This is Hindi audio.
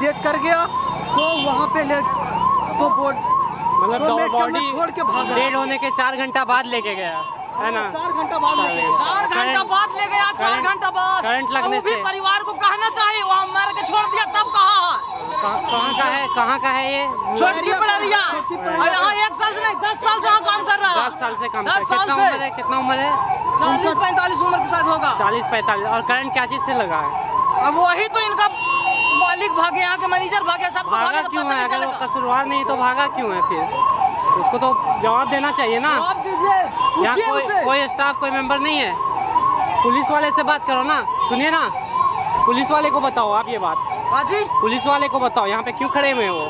डेट कर गया तो वहाँ पे ले तो बोर्ड मतलब का बॉडी छोड़ के भागा। डेड होने के चार घंटा बाद लेके गया है ना? चार घंटा बाद ले चार घंटा करंट- बाद ले गया चार घंटा बाद। करंट लगने से- परिवार को कहना चाहिए वहाँ मार के छोड़ दिया तब कहा कहाँ का है कहाँ का है ये? छोटकी पड़रिया। यहाँ एक साल से नहीं दस साल से यहाँ काम कर रहा है। दस साल से कम दस कितना उम्र है? कितना उम्र है? चालीस पैंतालीस उम्र के साथ होगा। चालीस पैंतालीस। और करंट क्या चीज़ से लगा है? अब वही तो इनका भागे यहाँ के मैनेजर भागे सबको भागा तो क्यों है? अगर वो कसूरवार नहीं तो भागा क्यों है फिर? उसको तो जवाब देना चाहिए ना। यहाँ कोई कोई स्टाफ कोई मेंबर नहीं है। पुलिस वाले से बात करो ना। सुनिए ना। पुलिस वाले को बताओ आप ये बात। हाँ जी। पुलिस वाले को बताओ यहाँ पे क्यों खड़े हुए हैं? वो